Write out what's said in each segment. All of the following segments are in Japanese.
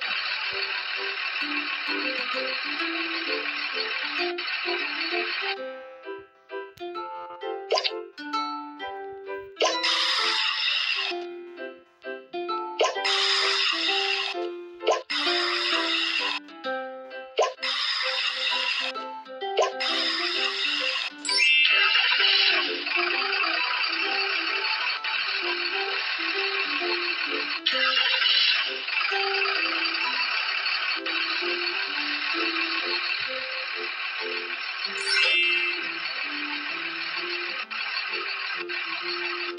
Thank you. you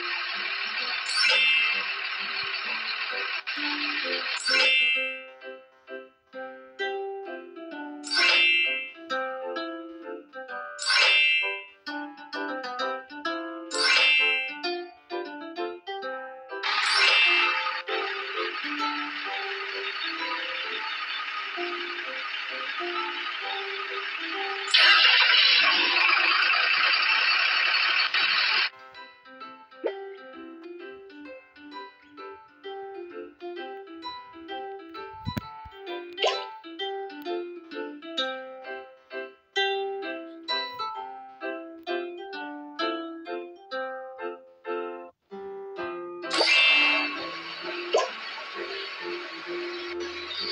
you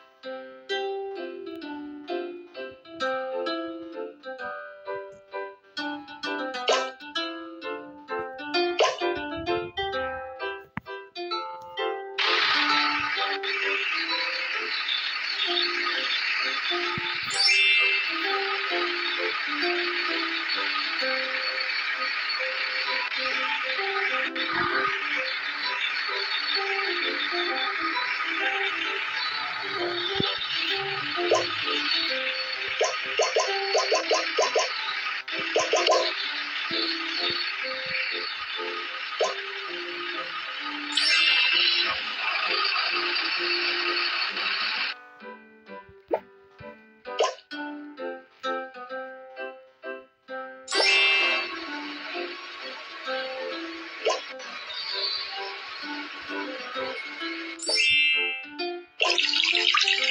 Thank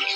you.